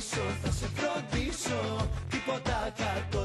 θα σε φροντίσω Τίποτα κακό.